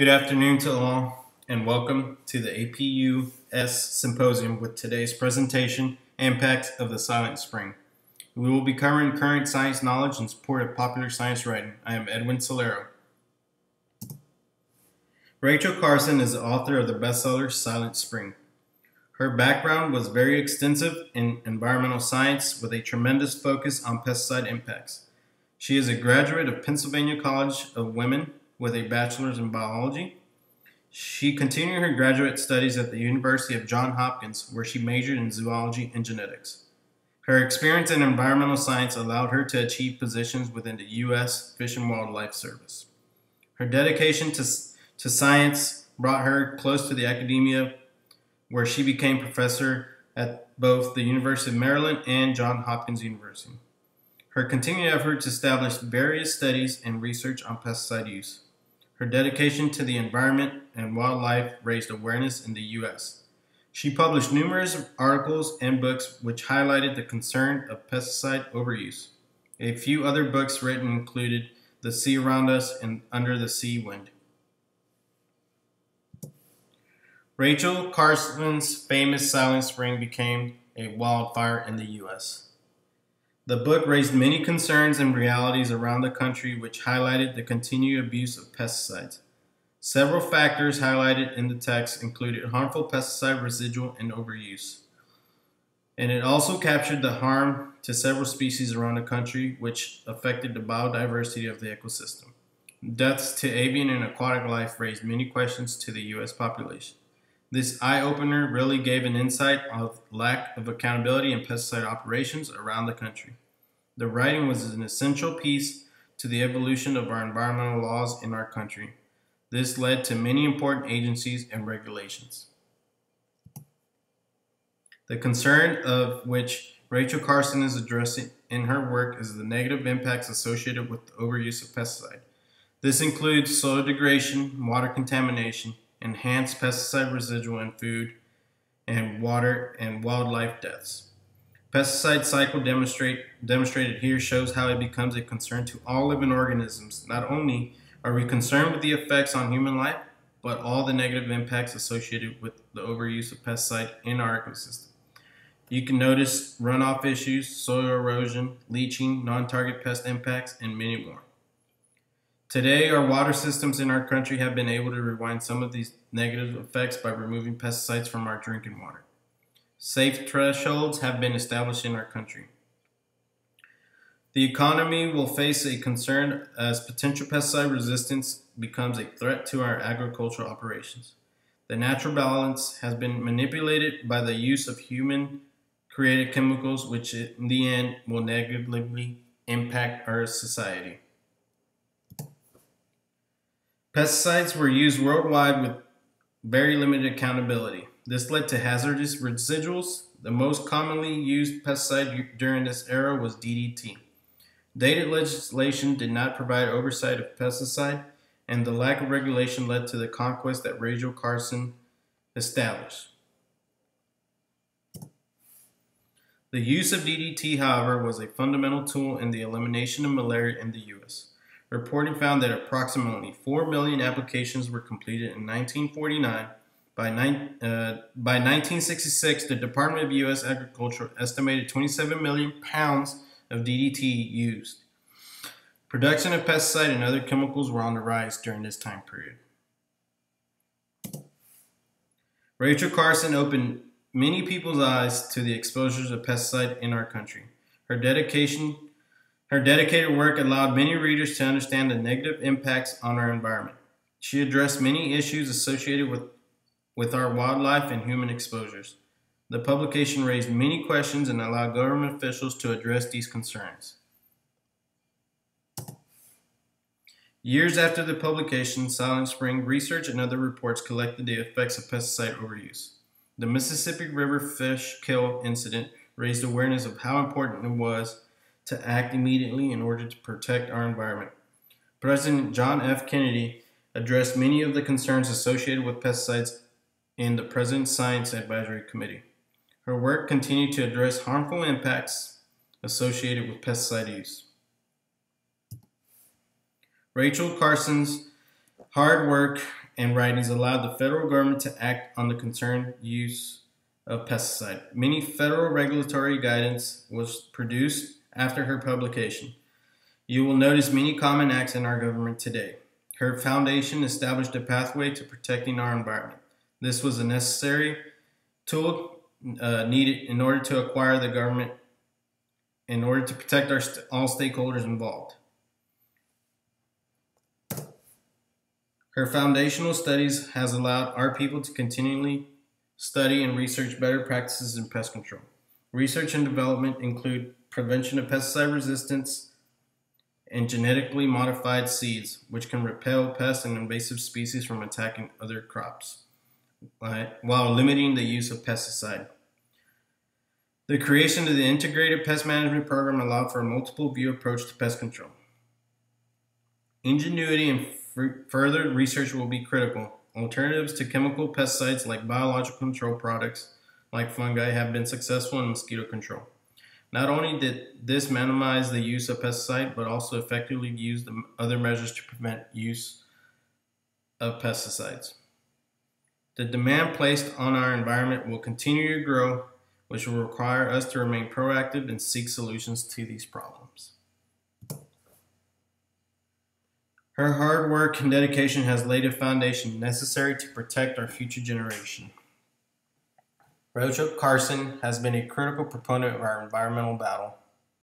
Good afternoon to all, and welcome to the APUS Symposium with today's presentation, Impact of the Silent Spring. We will be covering current science knowledge in support of popular science writing. I am Edwin Sillero. Rachel Carson is the author of the bestseller Silent Spring. Her background was very extensive in environmental science with a tremendous focus on pesticide impacts. She is a graduate of Pennsylvania College of Women with a bachelor's in biology. She continued her graduate studies at the University of Johns Hopkins, where she majored in zoology and genetics. Her experience in environmental science allowed her to achieve positions within the U.S. Fish and Wildlife Service. Her dedication to, to science brought her close to the academia, where she became professor at both the University of Maryland and Johns Hopkins University. Her continued efforts established various studies and research on pesticide use. Her dedication to the environment and wildlife raised awareness in the U.S. She published numerous articles and books which highlighted the concern of pesticide overuse. A few other books written included The Sea Around Us and Under the Sea Wind. Rachel Carson's famous Silent Spring became a wildfire in the U.S. The book raised many concerns and realities around the country which highlighted the continued abuse of pesticides. Several factors highlighted in the text included harmful pesticide residual and overuse. And it also captured the harm to several species around the country which affected the biodiversity of the ecosystem. Deaths to avian and aquatic life raised many questions to the U.S. population. This eye-opener really gave an insight of lack of accountability in pesticide operations around the country. The writing was an essential piece to the evolution of our environmental laws in our country. This led to many important agencies and regulations. The concern of which Rachel Carson is addressing in her work is the negative impacts associated with the overuse of pesticide. This includes soil degradation, water contamination, enhanced pesticide residual in food, and water and wildlife deaths. Pesticide cycle demonstrate, demonstrated here shows how it becomes a concern to all living organisms. Not only are we concerned with the effects on human life, but all the negative impacts associated with the overuse of pesticide in our ecosystem. You can notice runoff issues, soil erosion, leaching, non-target pest impacts, and many more. Today, our water systems in our country have been able to rewind some of these negative effects by removing pesticides from our drinking water. Safe thresholds have been established in our country. The economy will face a concern as potential pesticide resistance becomes a threat to our agricultural operations. The natural balance has been manipulated by the use of human created chemicals, which in the end will negatively impact our society. Pesticides were used worldwide with very limited accountability. This led to hazardous residuals. The most commonly used pesticide during this era was DDT. Dated legislation did not provide oversight of pesticide, and the lack of regulation led to the conquest that Rachel Carson established. The use of DDT, however, was a fundamental tool in the elimination of malaria in the U.S. Reporting found that approximately 4 million applications were completed in 1949. By, uh, by 1966, the Department of U.S. Agriculture estimated 27 million pounds of DDT used. Production of pesticide and other chemicals were on the rise during this time period. Rachel Carson opened many people's eyes to the exposures of pesticide in our country. Her dedication her dedicated work allowed many readers to understand the negative impacts on our environment. She addressed many issues associated with, with our wildlife and human exposures. The publication raised many questions and allowed government officials to address these concerns. Years after the publication, Silent Spring research and other reports collected the effects of pesticide overuse. The Mississippi River fish kill incident raised awareness of how important it was to act immediately in order to protect our environment. President John F. Kennedy addressed many of the concerns associated with pesticides in the President's Science Advisory Committee. Her work continued to address harmful impacts associated with pesticide use. Rachel Carson's hard work and writings allowed the federal government to act on the concerned use of pesticide. Many federal regulatory guidance was produced after her publication. You will notice many common acts in our government today. Her foundation established a pathway to protecting our environment. This was a necessary tool uh, needed in order to acquire the government, in order to protect our st all stakeholders involved. Her foundational studies has allowed our people to continually study and research better practices in pest control. Research and development include prevention of pesticide resistance and genetically modified seeds, which can repel pests and invasive species from attacking other crops, while limiting the use of pesticide. The creation of the Integrated Pest Management Program allowed for a multiple view approach to pest control. Ingenuity and further research will be critical. Alternatives to chemical pesticides like biological control products like fungi have been successful in mosquito control. Not only did this minimize the use of pesticide, but also effectively used other measures to prevent use of pesticides. The demand placed on our environment will continue to grow, which will require us to remain proactive and seek solutions to these problems. Her hard work and dedication has laid a foundation necessary to protect our future generation. Rachel Carson has been a critical proponent of our environmental battle.